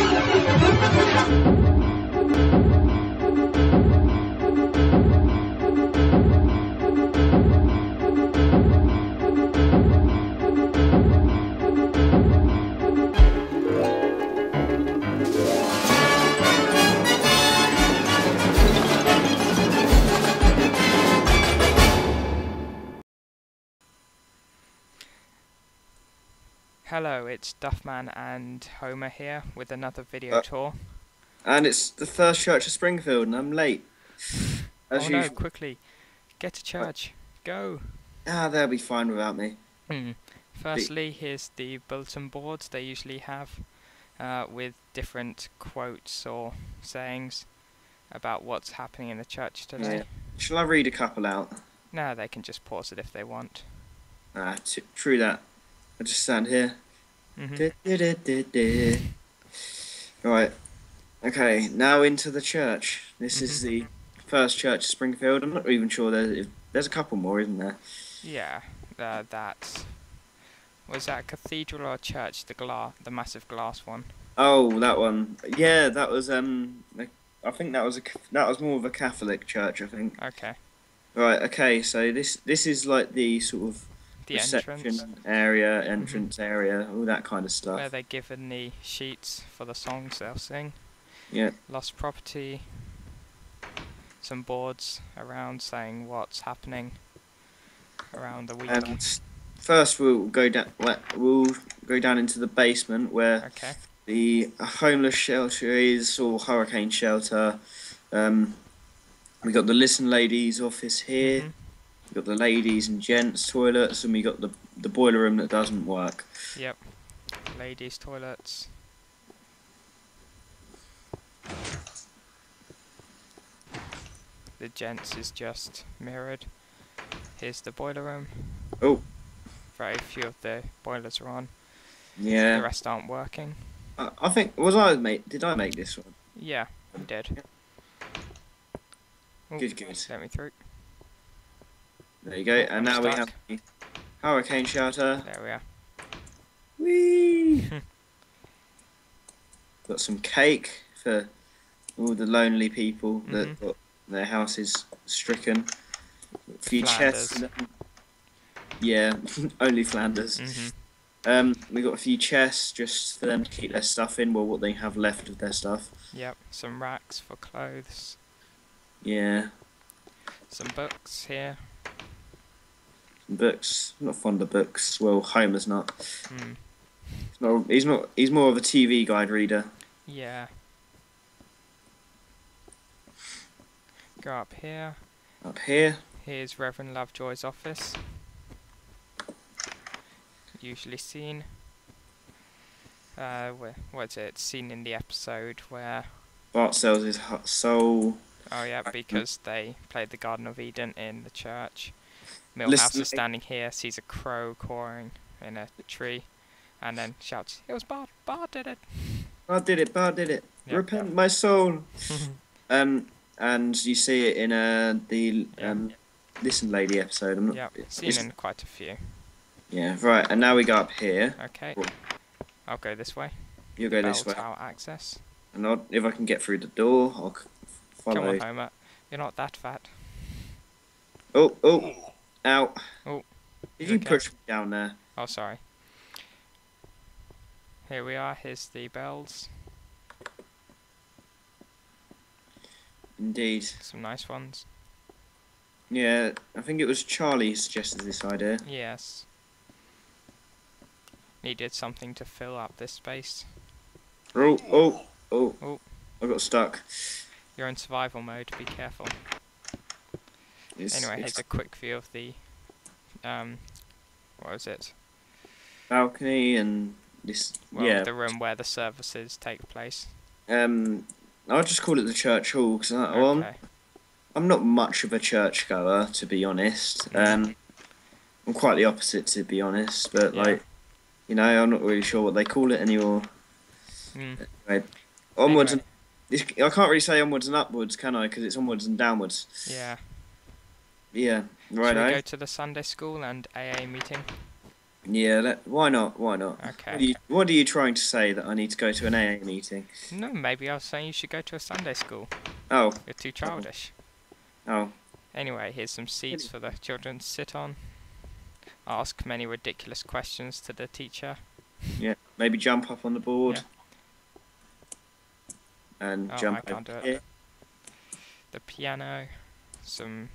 Thank you. Hello, it's Duffman and Homer here with another video Uh, tour. And it's the first church of Springfield, and I'm late. As oh no, usual. quickly, get to church, go! Ah, they'll be fine without me. Hmm. Firstly, here's the bulletin boards they usually have uh, with different quotes or sayings about what's happening in the church today. Yeah. Shall I read a couple out? No, they can just pause it if they want. Ah, true that. I just stand here. Hmm Right. Okay, now into the church. This is Mhm. the first church of Springfield. I'm not even sure there's there's a couple more, isn't there? Yeah, uh, that was that cathedral or church? The glass, the massive glass one. Oh, that one. Yeah, that was um. I think that was a that was more of a Catholic church. I think. Okay, Right. Okay. So this this is like the sort of the reception entrance area, entrance area, all that kind of stuff. where they're given the sheets for the songs they'll sing. Yeah. Lost property. Some boards around saying what's happening around the week. And first, we'll go down. We'll go down into the basement where okay. the homeless shelter is, or hurricane shelter. Um, we got the listen ladies office here. Mhm. We got the ladies and gents toilets, and we got the the boiler room that doesn't work. Yep. Ladies' toilets. The gents is just mirrored. Here's the boiler room. Oh. Very few of the boilers are on. Yeah. The rest aren't working. I, I think was I make did I make this one? Yeah, you did. Oh, Good, good. Let me through. There you go. Oh, and now we have the hurricane shelter. There we are. Whee! got some cake for all the lonely people that Mhm. got their houses stricken. A few chests. Yeah, only Flanders. Mhm. Um, we got a few chests just for them to keep their stuff in, well, what they have left of their stuff. Yep. Some racks for clothes. Yeah, Some books here. Books. I'm not fond of books. Well, Homer's not. Hmm. He's not. He's not. He's more of a TV guide reader. Yeah. Go up here. Up here, Here's Reverend Lovejoy's office. Usually seen. Uh, where, what's it? Seen in the episode where. Bart sells his soul. Oh yeah, because they played the Garden of Eden in the church. Milhouse is standing here, sees a crow cawing in a tree, and then shouts, "It was Bart! Bart did it!" Bart did it. Bart did it. Yep. Repent, my soul. Um, and you see it in uh the um, listen lady episode. I'm not. yeah, seen in quite a few. Yeah, right. And now we go up here. Okay, Cool. I'll go this way. You go Bell this way, tower access. and I'll, if I can get through the door, I'll follow. Come on, Homer. You're not that fat. Oh, oh, ow! Oh, Did you okay? push me down there? Oh, sorry. Here we are. Here's the bells. Indeed. Some nice ones. Yeah, I think it was Charlie who suggested this idea. Yes. Needed something to fill up this space. Oh, oh, oh! Oh. I got stuck. You're in survival mode. Be careful. Anyway, it's here's a quick view of the. Um, what was it? balcony and this. Well, yeah. the room where the services take place. Um, I'll just call it the church hall because well, I'm, I'm not much of a church goer to be honest. Um, I'm quite the opposite to be honest. But Yeah. like, you know, I'm not really sure what they call it anymore. Mm. Onwards Anyway, and I can't really say onwards and upwards, can I? Because it's onwards and downwards. yeah. Yeah, right. Should we eh? go to the Sunday school and AA meeting? Yeah, why not? Why not? Okay. What are, you, what are, you, trying to say that I need to go to an AA meeting? No, maybe I was saying you should go to a Sunday school. Oh. You're too childish. Oh. Anyway, here's some seats for the children to sit on. Ask many ridiculous questions to the teacher. Yeah, maybe jump up on the board. Yeah. And oh, jump I can't do it. Here. The piano, some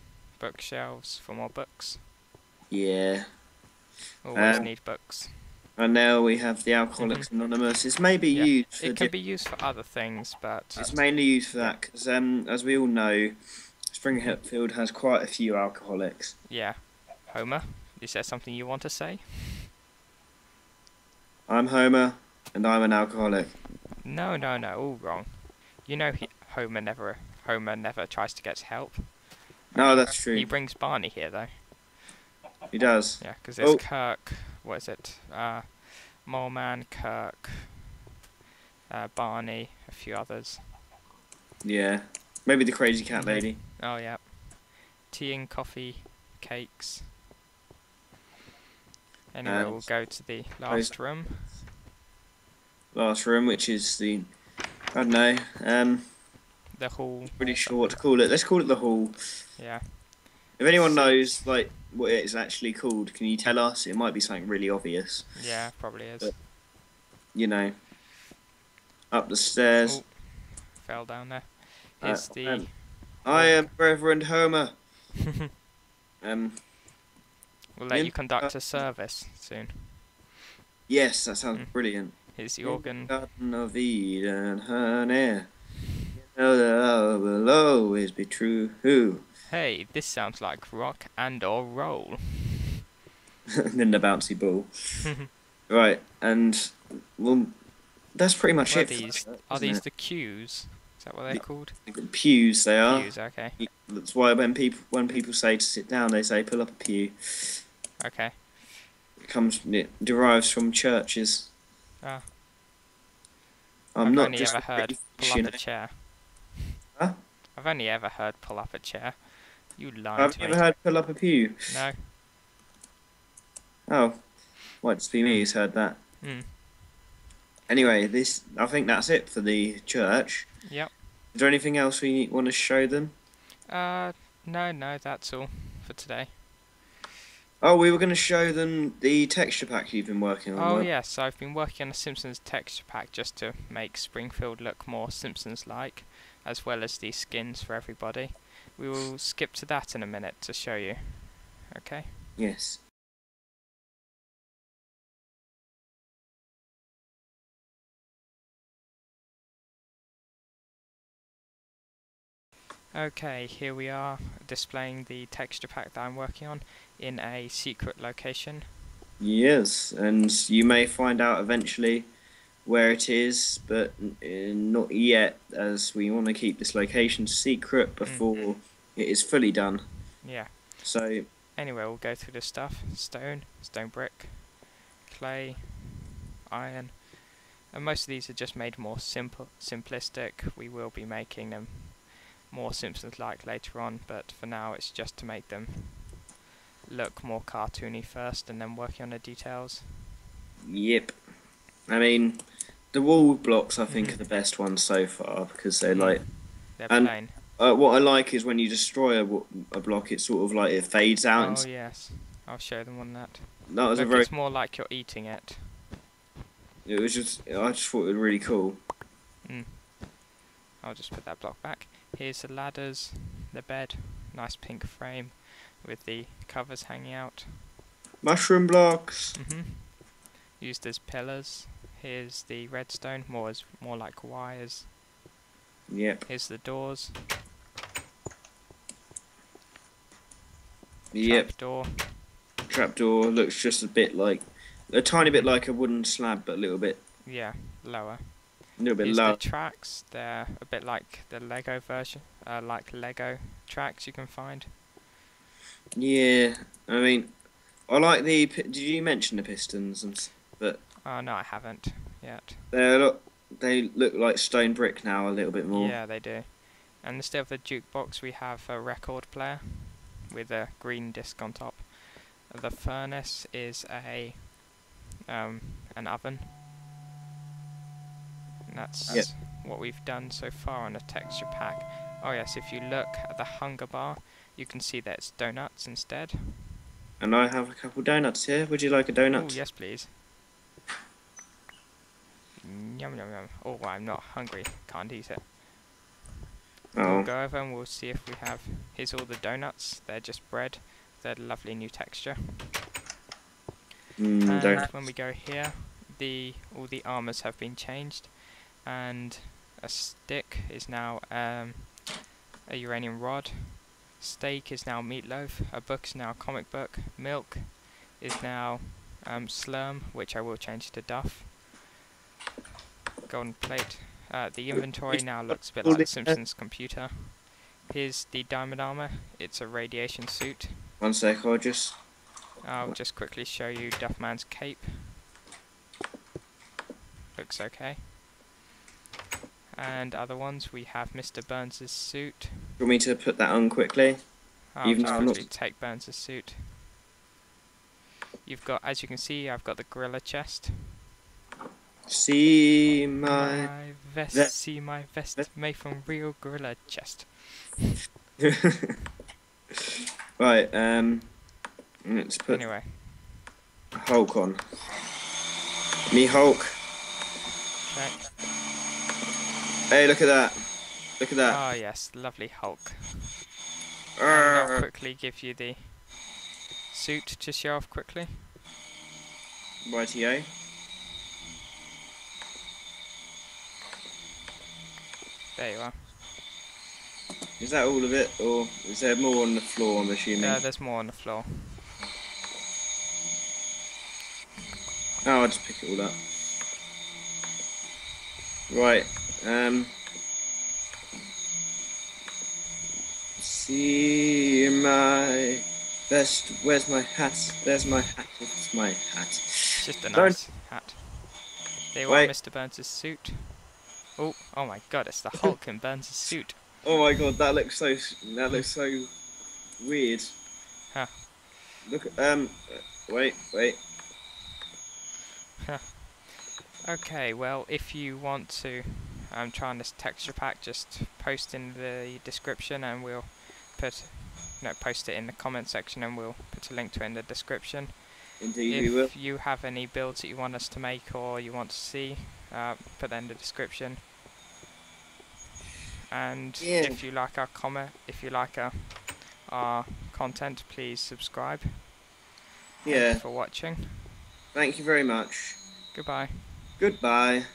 bookshelves for more books. Yeah. Always um, need books. And now we have the Alcoholics mm-hmm. Anonymous. It's maybe yeah. used. it can di- be used for other things, but it's mainly used for that because, um, as we all know, Spring Hipfield has quite a few alcoholics. Yeah, Homer, is there something you want to say? I'm Homer, and I'm an alcoholic. No, no, no, all wrong. You know, he, Homer never, Homer never tries to get help. No, that's true. He brings Barney here, though. He does. Yeah, because there's oh. Kirk. What is it? Uh, Moleman, Kirk, uh, Barney, a few others. Yeah. Maybe the crazy cat mm-hmm. lady. Oh, yeah. Tea and coffee, cakes. Anyway, and um, we'll go to the last room. Last room, which is the, I don't know, um, the hall. Pretty sure what to call it. Let's call it the hall. Yeah. If anyone knows like what it's actually called, can you tell us? It might be something really obvious. Yeah, probably is. But, you know, up the stairs. Oh, fell down there. Uh, the. Um, I am Reverend Homer. um. We'll let in, you conduct uh, a service soon. Yes, that sounds mm. brilliant. Here's the organ. Garden of Eden, her know that love will always be true. Who? Hey, this sounds like rock and or roll. then the bouncy ball. right, and well, that's pretty much what it. Are these, that, are these it? the cues? Is that what they're the, called? Pews, they are. Pews, okay. That's why when people when people say to sit down, they say pull up a pew. Okay. It comes it derives from churches. Ah. I'm I've not only just ever heard pull up a chair. Huh? I've only ever heard pull up a chair. You lied Have to you me. ever heard pull up a pew? No. Oh. Well, it's me who's heard that. Mm. Anyway, this I think that's it for the church. Yep. Is there anything else we want to show them? Uh, no, no, that's all for today. Oh, we were going to show them the texture pack you've been working on. Oh, right? yes, I've been working on a Simpsons texture pack just to make Springfield look more Simpsons like as well as the skins for everybody. We will skip to that in a minute to show you. Okay? Yes. Okay, here we are displaying the texture pack that I'm working on in a secret location. Yes, and you may find out eventually where it is, but uh, not yet, as we want to keep this location secret mm-hmm. before mm -hmm. it is fully done. Yeah. So. Anyway, we'll go through this stuff: stone, stone brick, clay, iron, and most of these are just made more simple, simplistic. We will be making them more Simpsons-like later on, but for now, it's just to make them look more cartoony first, and then working on the details. Yep. I mean, the wall blocks I think mm-hmm. are the best ones so far because they're like they're and plain. Uh, what I like is when you destroy a, a block, it sort of like it fades out. Oh yes, I'll show them on that. That was a very. It's more like you're eating it. It was just I just thought it was really cool. Mm. I'll just put that block back. Here's the ladders, the bed, nice pink frame with the covers hanging out. Mushroom blocks. Mhm. Used as pillars. Here's the redstone, more is more like wires. Yep. Here's the doors. Yep. Trap door. Trap door looks just a bit like a tiny bit like a wooden slab, but a little bit. Yeah, lower. A little bit Here's lower. The tracks they're a bit like the Lego version, uh, like Lego tracks you can find. Yeah, I mean, I like the. Did you mention the pistons? And, but Oh, no, I haven't yet. They look, they look like stone brick now a little bit more. Yeah, they do. And instead of the jukebox, we have a record player with a green disc on top. The furnace is a um, an oven. And that's yep. what we've done so far on a texture pack. Oh yes, if you look at the hunger bar, you can see that it's donuts instead. And I have a couple donuts here. Would you like a donut? Oh, yes, please. Yum yum yum. Oh, I'm not hungry. Can't eat it. We'll Oh, go over and we'll see if we have. Here's all the donuts. They're just bread. They're lovely new texture. mm, and donut. when we go here, the all the armors have been changed, and a stick is now um, a uranium rod. Steak is now meatloaf. A book is now a comic book. Milk is now um, slurm, which I will change to duff. Golden plate. Uh, the inventory now looks a bit like Simpsons computer. Here's the diamond armor. It's a radiation suit. One sec, I'll just. I'll just quickly show you Duffman's cape. Looks okay. And other ones, we have Mr. Burns' suit. Do you want me to put that on quickly? I'll Even just I'm not- quickly take Burns' suit. You've got, as you can see, I've got the gorilla chest. See my. vest, vest- see my vest, vest- made from real gorilla chest. right, um. Let's put Anyway, Hulk on. Me Hulk. okay. Hey, look at that. Look at that. Oh yes, lovely Hulk. And I'll quickly give you the suit to show off quickly. Rightio. There you are. Is that all of it, or is there more on the floor? I'm assuming. Uh, there's more on the floor. Oh, I'll just pick it all up. Right. Um. See my vest. Where's my hat? There's my hat. It's my hat. Just a Don't- nice hat. There you are, Wait. Mr. Burns' suit. Oh, oh my god, it's the Hulk in Burns' suit. Oh my god, that looks so. That looks so weird. Huh. Look. Um. Wait. Wait. Okay, well, if you want to I'm trying this texture pack, just post in the description and we'll put, no, post it in the comment section and we'll put a link to it in the description. Indeed, we will. If you have any builds that you want us to make or you want to see, uh, put that in the description. And Yeah. if you like our comment, if you like our, our content, please subscribe. Thank you Yeah. for watching. Thank you very much. Goodbye. Goodbye.